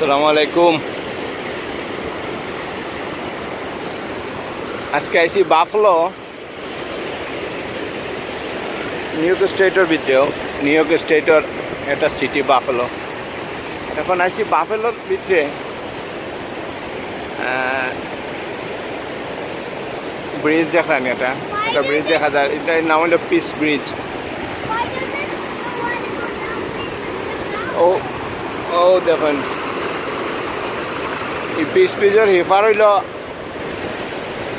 আসসালামু আলাইকুম। আজকে আইসি বাফলো। নিউ ইয়র্ক স্টেটের ভিতরেও নিউ ইয়র্ক স্টেটের একটা সিটি বাফলো। এখন আইসি বাফেলোর ভিতরে। ব্রিজ দেখান এটা। একটা ব্রিজ দেখা যায়। এটার নাম হলো পিস ব্রিজ ও ও, দেখুন। এই পিস হিফার হইল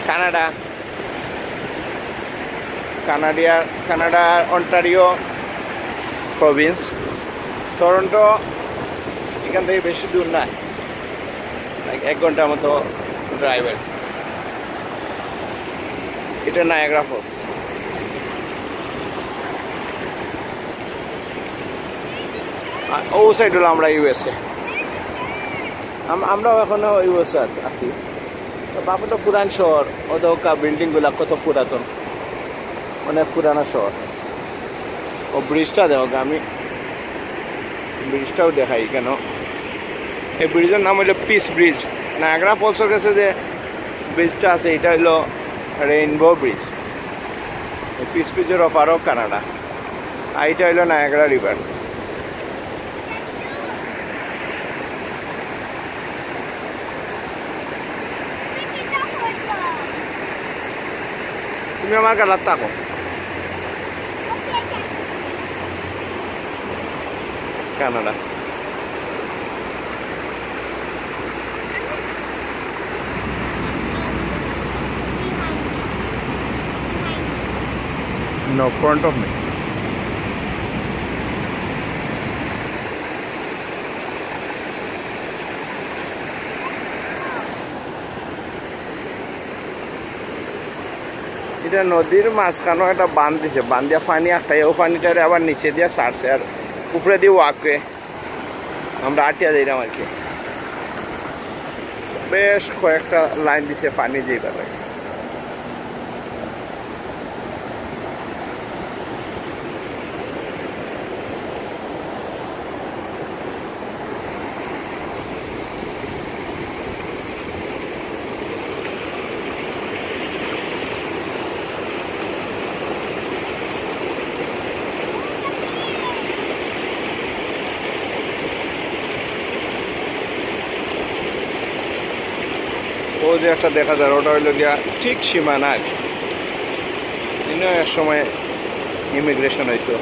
কানাডা। কানাডিয়ার কানাডার অন্টারিও প্রভিন্স। টরন্টো এখান থেকে বেশি দূর না। এক ঘণ্টার মতো ড্রাইভার এটা নায়াগ্রা ফলস ও সাইড হলো আমরা ইউএসএ আমরাও এখনও ইউএসএ আছি। তো বাপুটা পুরান শহর ওদৌকা বিল্ডিংগুলা কত পুরাতন। অনেক পুরানো শহর। ও ব্রিজটা দেখো আমি ব্রিজটাও দেখাই কেন? এই ব্রিজের নাম হইল পিস ব্রিজ নায়াগ্রা ফলসের কাছে যে ব্রিজটা আছে, এটা হইল রেইনবো ব্রিজ পিস ব্রিজের অপারও কানাডা আর এটা হইল Niagara river Mi marca la taco. Cámara. No, front of me. এটা নদীর মাঝখানেও একটা বান দিছে। বান দিয়ে পানি আটটাই ও পানিটারে আবার নিচে দিয়ে সারছে আর উপরে দিয়ে ওয়াকে। আমরা আটিয়া দিলাম আর কি। বেশ কয়েকটা লাইন দিছে পানি যেইভাবে। ও যে একটা দেখা যায় ওটা হইল গিয়া ঠিক সীমানার এক সময় ইমিগ্রেশন হইতো।